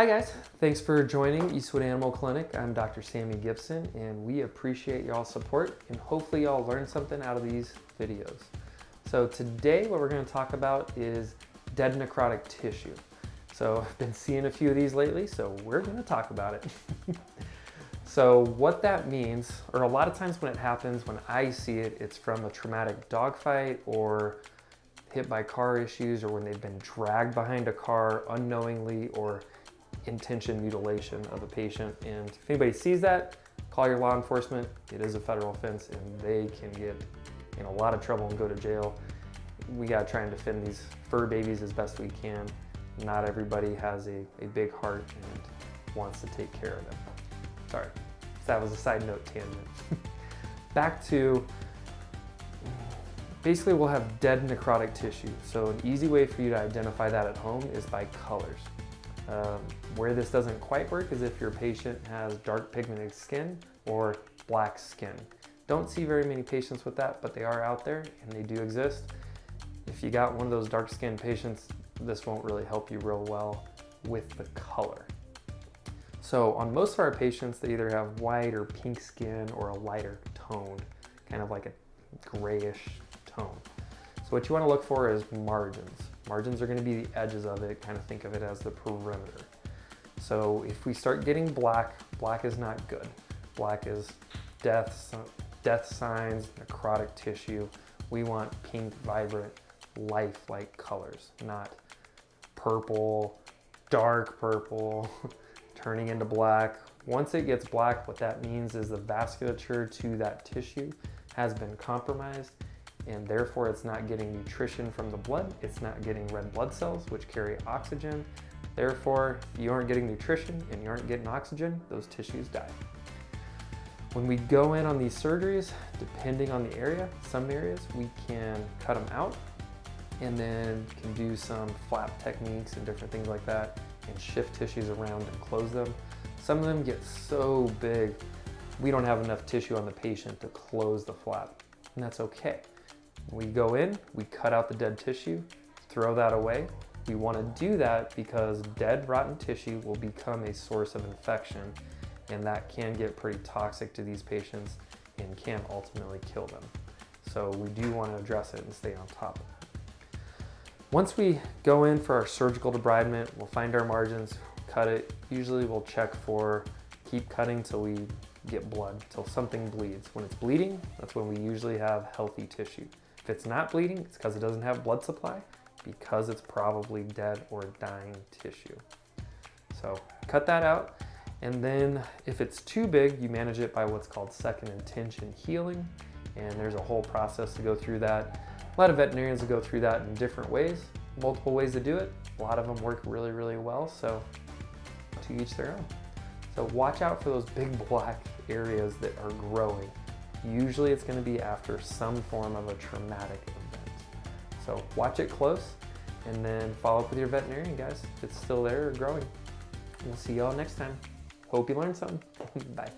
Hi guys, thanks for joining Eastwood Animal Clinic. I'm Dr. Sammy Gibson and we appreciate y'all's support and hopefully y'all learned something out of these videos. So today what we're gonna talk about is dead necrotic tissue. So I've been seeing a few of these lately, so we're gonna talk about it. so what that means, or a lot of times when it happens, when I see it, it's from a traumatic dogfight or hit by car issues or when they've been dragged behind a car unknowingly or intention mutilation of a patient. And if anybody sees that, call your law enforcement. It is a federal offense and they can get in a lot of trouble and go to jail. We gotta try and defend these fur babies as best we can. Not everybody has a, a big heart and wants to take care of them. Sorry, that was a side note tangent. Back to, basically we'll have dead necrotic tissue. So an easy way for you to identify that at home is by colors. Um, where this doesn't quite work is if your patient has dark pigmented skin or black skin. Don't see very many patients with that, but they are out there and they do exist. If you got one of those dark skinned patients, this won't really help you real well with the color. So on most of our patients, they either have white or pink skin or a lighter tone, kind of like a grayish tone. So what you wanna look for is margins. Margins are gonna be the edges of it, kind of think of it as the perimeter. So if we start getting black, black is not good. Black is death, death signs, necrotic tissue. We want pink, vibrant, life-like colors, not purple, dark purple, turning into black. Once it gets black, what that means is the vasculature to that tissue has been compromised and therefore it's not getting nutrition from the blood. It's not getting red blood cells, which carry oxygen. Therefore, you aren't getting nutrition and you aren't getting oxygen, those tissues die. When we go in on these surgeries, depending on the area, some areas we can cut them out and then can do some flap techniques and different things like that and shift tissues around and close them. Some of them get so big, we don't have enough tissue on the patient to close the flap, and that's okay. We go in, we cut out the dead tissue, throw that away. We want to do that because dead rotten tissue will become a source of infection and that can get pretty toxic to these patients and can ultimately kill them. So we do want to address it and stay on top. Once we go in for our surgical debridement, we'll find our margins, cut it. Usually we'll check for keep cutting till we get blood, till something bleeds. When it's bleeding, that's when we usually have healthy tissue. If it's not bleeding, it's because it doesn't have blood supply, because it's probably dead or dying tissue. So cut that out. And then if it's too big, you manage it by what's called second intention healing. And there's a whole process to go through that. A lot of veterinarians go through that in different ways, multiple ways to do it. A lot of them work really, really well. So to each their own. So watch out for those big black areas that are growing. Usually it's gonna be after some form of a traumatic event. So watch it close and then follow up with your veterinarian guys if it's still there or growing. We'll see y'all next time. Hope you learned something. Bye.